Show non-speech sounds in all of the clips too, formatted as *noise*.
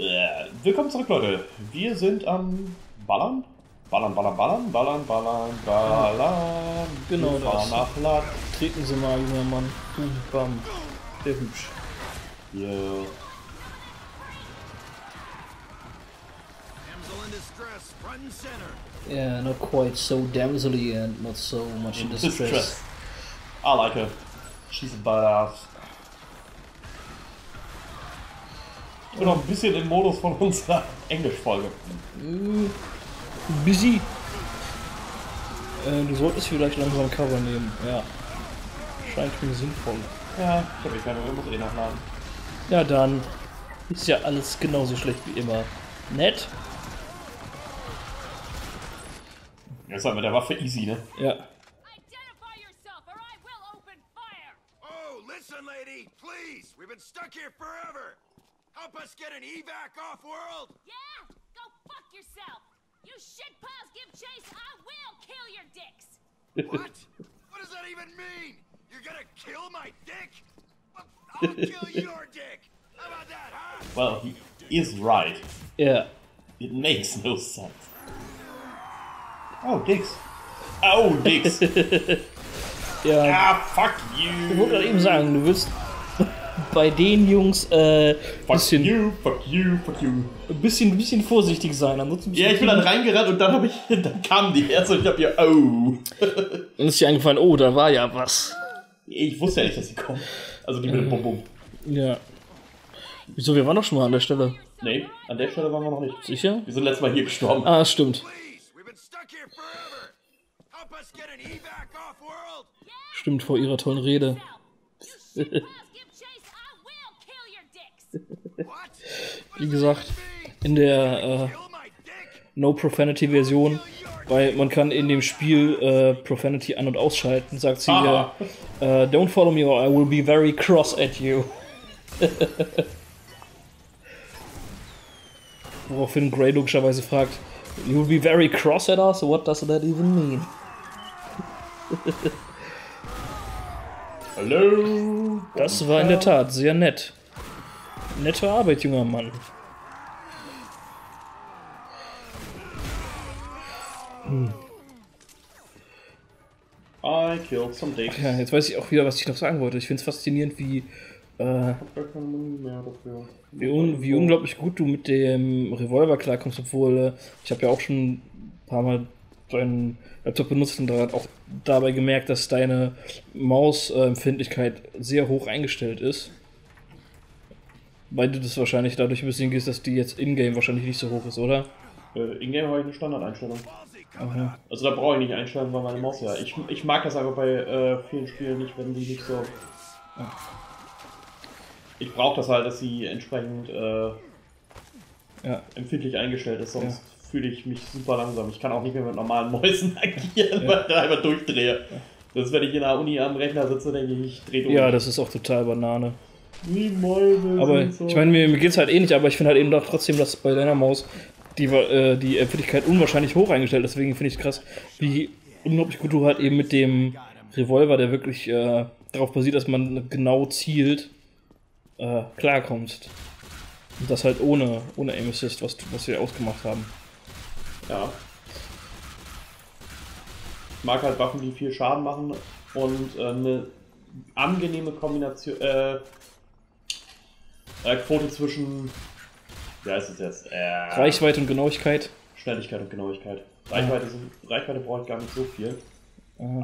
Äh, willkommen zurück, Leute. Wir sind am Ballern. Ballern, ballern, ballern, ballern, ballern, ballern. Genau fahren das. nach Lat. Treten Sie mal, junger Mann. Bum, bam. Der hübsch. Yeah. Damsel in distress, front and center. Yeah, not quite so damselly and not so much in distress. *laughs* Distress. I like her. She's a badass. Ich bin noch ein bisschen im Modus von unserer Englisch-Folge. Busy. Äh, du solltest vielleicht langsam Cover nehmen. Ja. Scheint mir sinnvoll. Ja, ich hab eh keine, wir muss eh nachladen. Ja, dann ist ja alles genauso schlecht wie immer. Nett? Jetzt halt mit der Waffe easy, ne? Ja. Identify yourself or I will open fire! Oh, listen, lady, please. We've been stuck here forever. Help us get an evac off world. Yeah? Go fuck yourself! You shitpiles give chase, I will kill your dicks! What? what does that even mean? You're gonna kill my dick? Well, I'll kill *laughs* your dick. How about that, huh? Well, he is right. Yeah. It makes no sense. Oh, Dix. Oh, Dix. Ja. *laughs* ah, fuck Ich you. wollte gerade eben sagen, du wirst bei den Jungs äh, Fuck bisschen, you, fuck you, fuck you. bisschen, bisschen vorsichtig sein. Ansonsten Ja, ich bin dann reingerannt und dann habe ich, *laughs* dann kamen die erst und ich hab hier, oh. *laughs* Dann ist dir eingefallen, oh, da war ja was. Ich wusste ja nicht, dass sie kommen. Also die mit dem Bum Bum. Ja. Wieso, wir waren doch schon mal an der Stelle. Nee, an der Stelle waren wir noch nicht. Sicher? Wir sind letztes Mal hier gestorben. Ah, stimmt. Stimmt, vor ihrer tollen Rede. *laughs* Wie gesagt, in der äh? No Profanity Version, weil man kann in dem Spiel äh, Profanity an- und ausschalten, sagt sie äh, äh, Don't follow me or I will be very cross at you. *laughs* Woraufhin Grey logischerweise fragt, You will be very cross at us? What does that even mean? Hallo. Das war in der Tat sehr nett. Nette Arbeit, junger Mann. I killed some Dicks. Ja, jetzt weiß ich auch wieder, was ich noch sagen wollte. Ich finde es faszinierend, wie, äh, wie, un wie unglaublich gut du mit dem Revolver klarkommst, obwohl äh, ich habe ja auch schon ein paar Mal deinen Laptop benutzt und da auch dabei gemerkt, dass deine Mausempfindlichkeit sehr hoch eingestellt ist. Weil du das wahrscheinlich dadurch ein bisschen gehst, dass die jetzt in-game wahrscheinlich nicht so hoch ist, oder? Äh, Ingame habe ich eine Standardeinstellung. Up. Also da brauche ich nicht einstellen, weil meine Maus ja. Ich, ich mag das aber bei äh, vielen Spielen nicht, wenn die nicht so. Ich brauche das halt, dass sie entsprechend äh, Ja. empfindlich eingestellt ist, sonst fühle ich mich super langsam. Ich kann auch nicht mehr mit normalen Mäusen *laughs* agieren, weil ich da einfach durchdrehe. Das ist, wenn ich in der Uni am Rechner sitze, denke ich, ich drehe durch. Ja, das ist auch total Banane. Die Mäuse Aber sind so. ich meine, mir, mir geht's halt eh nicht, aber ich finde halt eben doch trotzdem, dass bei deiner Maus die, äh, die Empfindlichkeit unwahrscheinlich hoch eingestellt ist. Deswegen finde ich es krass, wie unglaublich gut du halt eben mit dem Revolver, der wirklich äh, darauf basiert, dass man genau zielt, äh, klarkommst. Und das halt ohne, ohne Aim Assist, was, was wir ausgemacht haben. Ja. Ich mag halt Waffen, die viel Schaden machen und äh, eine angenehme Kombination, äh, äh, Quote zwischen, wie heißt es jetzt? Äh, Reichweite und Genauigkeit. Schnelligkeit und Genauigkeit. Reichweite, sind, Reichweite brauche ich gar nicht so viel.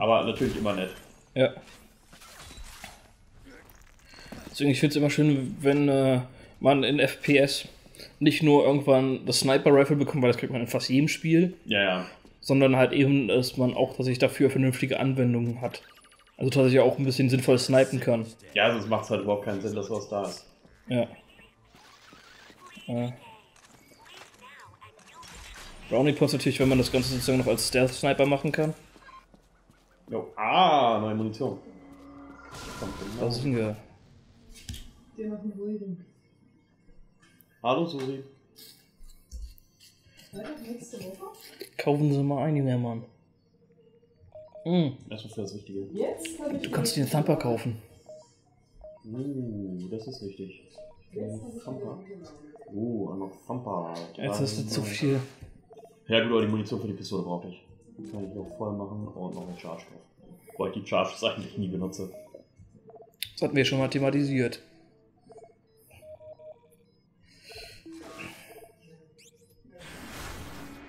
Aber natürlich immer nett. Ja. Deswegen, ich finde es immer schön, wenn äh, man in FPS nicht nur irgendwann das Sniper-Rifle bekommt, weil das kriegt man in fast jedem Spiel, Ja, ja. sondern halt eben, dass man auch tatsächlich dafür vernünftige Anwendungen hat. Also tatsächlich auch ein bisschen sinnvoll snipen kann. Ja, sonst macht es halt überhaupt keinen Sinn, dass was da ist. Ja. ja. Brownie Points natürlich, wenn man das Ganze sozusagen noch als Stealth-Sniper machen kann. Jo. Ah, neue Munition. Kommt genau. Da sind wir. Wir machen ruhigen. Hallo Susi. Kaufen Sie mal ein, junger Mann. Mm, Erstmal für das Richtige. Jetzt du kannst dir den Thumper kaufen. Uh, das ist wichtig. Thumper. wieder Uh, noch Thumper. Jetzt hast du zu viel. Ja gut, aber die Munition für die Pistole brauche ich. Die kann ich auch voll machen und noch eine Charge drauf. Wobei ich die Charges eigentlich nie benutze. Das hatten wir schon mal thematisiert.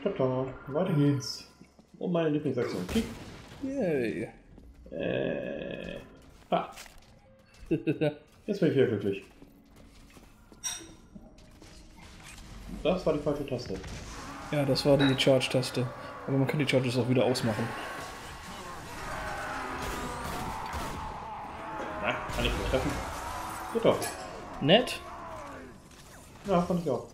Tata, weiter geht's. Und meine Lieblingsaktion. Kick. Yay. Äh. Ha. Jetzt bin ich wieder glücklich. Das war die falsche Taste. ja, das war die Charge-Taste. Aber man kann die Charges auch wieder ausmachen. Na, kann ich nicht treffen? Geht doch. Nett. Ja, fand ich auch.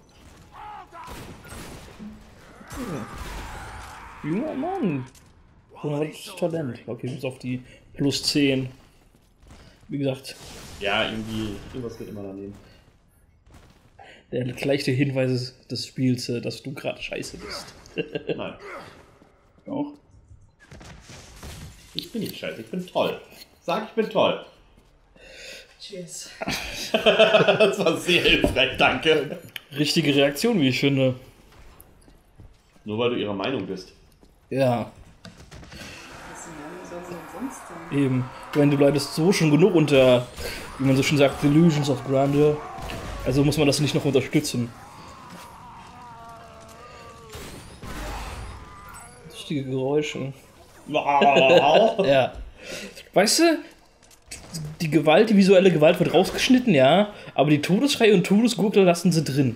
Junger Mann. Hohes Talent. Okay, bis auf die plus 10. Wie gesagt, Ja, irgendwie, irgendwas geht immer daneben. der leichte Hinweis des Spiels, äh, dass du gerade scheiße bist. *laughs* Nein, Auch? ich bin nicht scheiße, ich bin toll. Sag, ich bin toll. Cheers. *laughs* Das war sehr hilfreich, danke. Richtige Reaktion, wie ich finde. Nur weil du ihrer Meinung bist. Ja, denn sonst sein? eben. Wenn du leidest so schon genug unter, wie man so schön sagt, Delusions of Grandeur. Also muss man das nicht noch unterstützen. Richtige Geräusche. *laughs* Ja. Weißt du, die Gewalt, die visuelle Gewalt wird rausgeschnitten, ja, aber die Todesschreie und Todesgurgel lassen sie drin.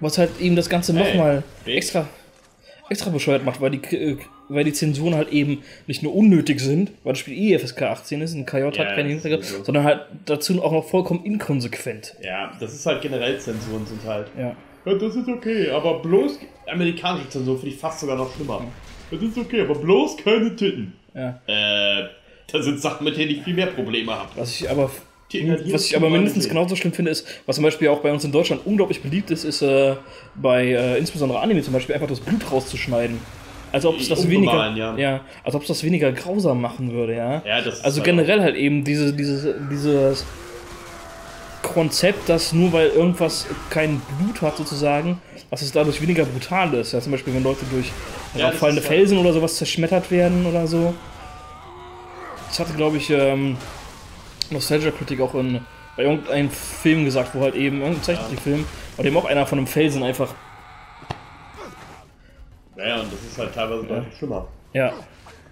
Was halt eben das Ganze Hey, nochmal extra, extra bescheuert macht, weil die, äh, weil die Zensuren halt eben nicht nur unnötig sind, weil das Spiel eh FSK 18 ist, ein KJ Ja, hat keine Hintergrund, so. sondern halt dazu auch noch vollkommen inkonsequent. Ja, das ist halt generell Zensuren sind halt. Ja. Ja, das ist okay, aber bloß amerikanische Zensur finde ich fast sogar noch schlimmer. Das ist okay, aber bloß keine Titten. ja. Äh, das sind Sachen, mit denen ich viel mehr Probleme habe. Was ich aber hat Was ich aber mindestens genauso schlimm finde, ist, was zum Beispiel auch bei uns in Deutschland unglaublich beliebt ist, ist äh, bei äh, insbesondere Anime zum Beispiel einfach das Blut rauszuschneiden. Als ob es das weniger, Umbemalen, ja. als ob es das weniger grausam machen würde, ja. Ja, also halt generell halt eben diese, diese, dieses Konzept, dass nur weil irgendwas kein Blut hat sozusagen, dass es dadurch weniger brutal ist. Ja, zum Beispiel wenn Leute durch Ja, fallende halt- Felsen oder sowas zerschmettert werden oder so. Das hatte, glaube ich, ähm, Nostalgia-Kritik auch in, bei irgendeinem Film gesagt, wo halt eben, irgendein Zeichentrickfilm, bei dem auch einer von einem Felsen einfach, und ist halt teilweise deutlich schlimmer. ja,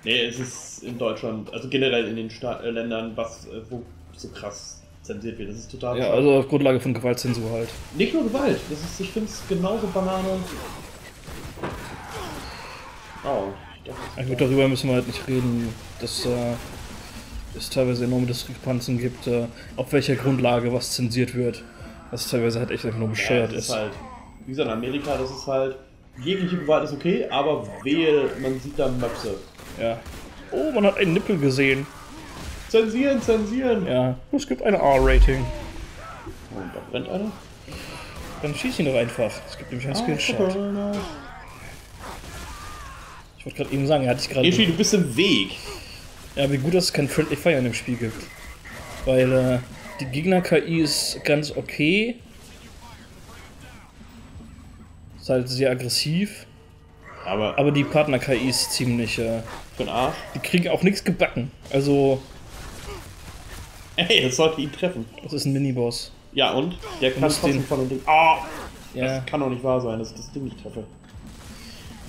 Nee, es ist in Deutschland, also generell in den Sta äh, Ländern, was, äh, wo so krass zensiert wird. Das ist total ja, schade. also auf Grundlage von Gewaltzensur halt. Nicht nur Gewalt, das ist, ich finde es genauso Banane. Oh, ich dachte, Ja, gut, darüber müssen wir halt nicht reden, dass äh, es teilweise enorme Diskrepanzen gibt, äh, auf welcher Grundlage was zensiert wird. Was teilweise halt echt einfach nur ja, bescheuert das ist. ist halt, wie gesagt, in Amerika, das ist halt, jegliche Gewalt ist okay, aber wehe, man sieht da Möpse. Ja. Oh, man hat einen Nippel gesehen. Zensieren, zensieren! Ja, es gibt eine R-Rating. Und da brennt einer. Dann schieß ihn doch einfach. Es gibt nämlich einen Skillshot. Ah, Ich wollte gerade eben sagen, er hat dich gerade. Ishi, du bist im Weg. Ja, wie gut, dass es kein Friendly Fire in dem Spiel gibt. Weil äh, die Gegner-KI ist ganz okay. Ist halt sehr aggressiv. Aber, Aber die Partner-KI ist ziemlich. Äh, für den Arsch. die kriegen auch nichts gebacken. Also, Ey, das sollte ihn treffen. das ist ein Miniboss. Ja, und? Der kann trotzdem den- von dem Ding. Ah! Ja, Das kann doch nicht wahr sein, dass ich das Ding nicht treffe.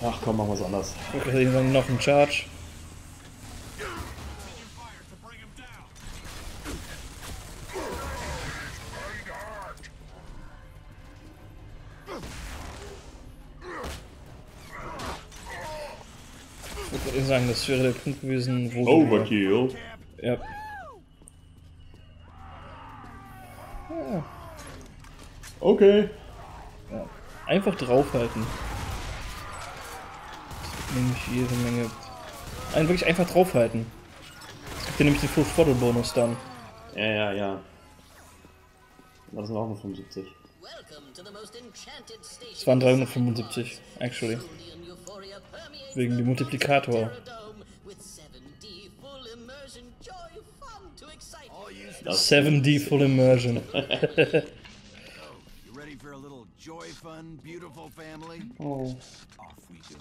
Ach komm, machen wir es anders. sagen, noch ein Charge. Das wäre der Punkt gewesen, wo. Overkill. Ja. Okay. Einfach draufhalten. Nämlich jede Menge. Ein, wirklich einfach draufhalten. Es gibt ja nämlich den Full Throttle Bonus dann. Ja, ja, ja. Das sind auch nur 75. Es waren 375, actually. Wegen dem Multiplikator. Das 7D Full Immersion. *laughs* Oh. Off we go.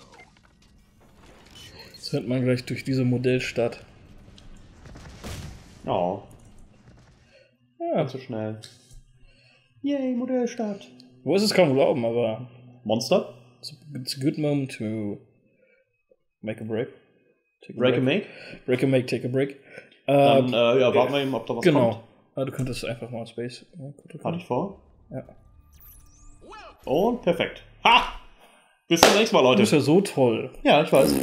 Jetzt rennt man gleich durch diese Modellstadt. Oh, Ja, so schnell. Yay, Modellstadt. wo ist es kaum glauben, aber Monster? it's it's a good moment to make a break. Take Break and make? Break a make, take a break. Dann, Ähm, äh, ja, warten wir eben, ob da was genau. kommt. Ah, du könntest einfach mal Space. Hatte ich vor. Ja. Und perfekt. Ha! Bis zum nächsten Mal, Du Leute. bist ja so toll. Ja, ich weiß.